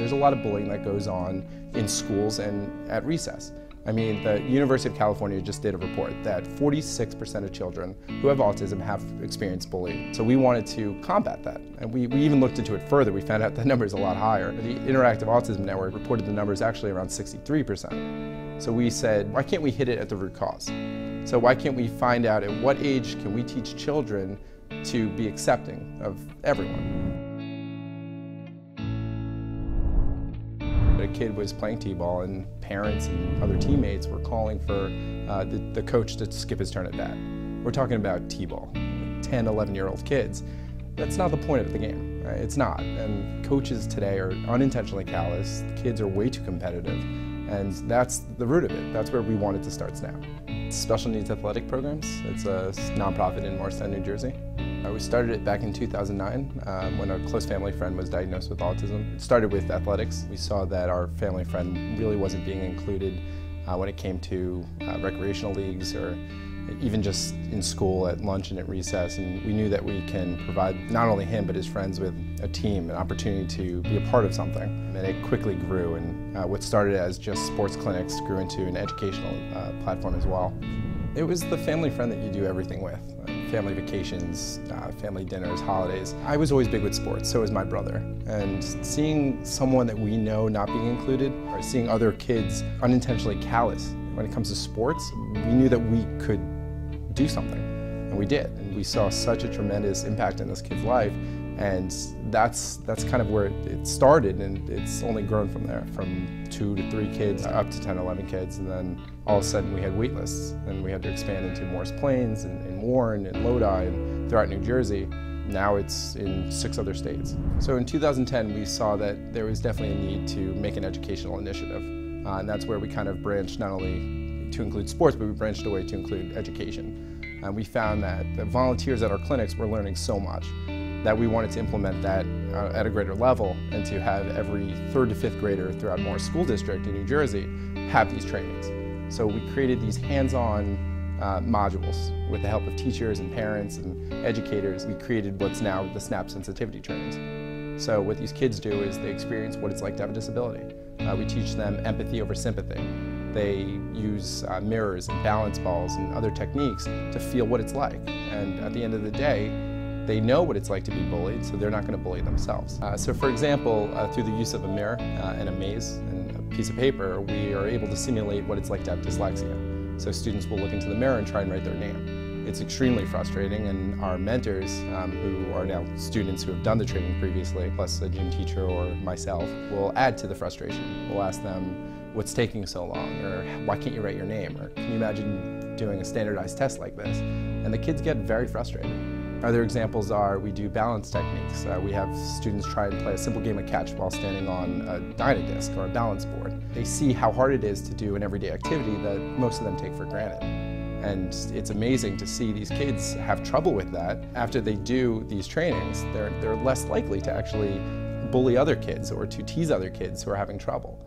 There's a lot of bullying that goes on in schools and at recess. I mean, the University of California just did a report that 46% of children who have autism have experienced bullying. So we wanted to combat that. And we, we even looked into it further. We found out the number is a lot higher. The Interactive Autism Network reported the number is actually around 63%. So we said, why can't we hit it at the root cause? So why can't we find out at what age can we teach children to be accepting of everyone? Kid was playing t-ball and parents and other teammates were calling for uh, the, the coach to skip his turn at bat. We're talking about t-ball, 10, 11 year old kids. That's not the point of the game, right? It's not. And coaches today are unintentionally callous. Kids are way too competitive. And that's the root of it. That's where we wanted to start now. Special Needs Athletic Programs. It's a nonprofit in Morristown, New Jersey. Uh, we started it back in 2009 um, when a close family friend was diagnosed with autism. It started with athletics. We saw that our family friend really wasn't being included uh, when it came to uh, recreational leagues or even just in school at lunch and at recess and we knew that we can provide not only him but his friends with a team, an opportunity to be a part of something. And it quickly grew and uh, what started as just sports clinics grew into an educational uh, platform as well. It was the family friend that you do everything with. Family vacations, uh, family dinners, holidays. I was always big with sports, so was my brother. And seeing someone that we know not being included, or seeing other kids unintentionally callous when it comes to sports, we knew that we could do something. And we did. And we saw such a tremendous impact in this kid's life. And that's, that's kind of where it started, and it's only grown from there, from two to three kids up to 10, 11 kids. And then all of a sudden we had wait lists, and we had to expand into Morris Plains, and, and Warren, and Lodi, and throughout New Jersey. Now it's in six other states. So in 2010, we saw that there was definitely a need to make an educational initiative. Uh, and that's where we kind of branched not only to include sports, but we branched away to include education. And we found that the volunteers at our clinics were learning so much that we wanted to implement that uh, at a greater level and to have every third to fifth grader throughout Morris School District in New Jersey have these trainings. So we created these hands-on uh, modules with the help of teachers and parents and educators. We created what's now the SNAP sensitivity trainings. So what these kids do is they experience what it's like to have a disability. Uh, we teach them empathy over sympathy. They use uh, mirrors and balance balls and other techniques to feel what it's like. And at the end of the day, they know what it's like to be bullied, so they're not going to bully themselves. Uh, so for example, uh, through the use of a mirror uh, and a maze and a piece of paper, we are able to simulate what it's like to have dyslexia. So students will look into the mirror and try and write their name. It's extremely frustrating and our mentors, um, who are now students who have done the training previously, plus a gym teacher or myself, will add to the frustration. We'll ask them, what's taking so long? Or why can't you write your name? Or can you imagine doing a standardized test like this? And the kids get very frustrated. Other examples are we do balance techniques. Uh, we have students try and play a simple game of catch while standing on a Dynadisc or a balance board. They see how hard it is to do an everyday activity that most of them take for granted. And it's amazing to see these kids have trouble with that. After they do these trainings, they're, they're less likely to actually bully other kids or to tease other kids who are having trouble.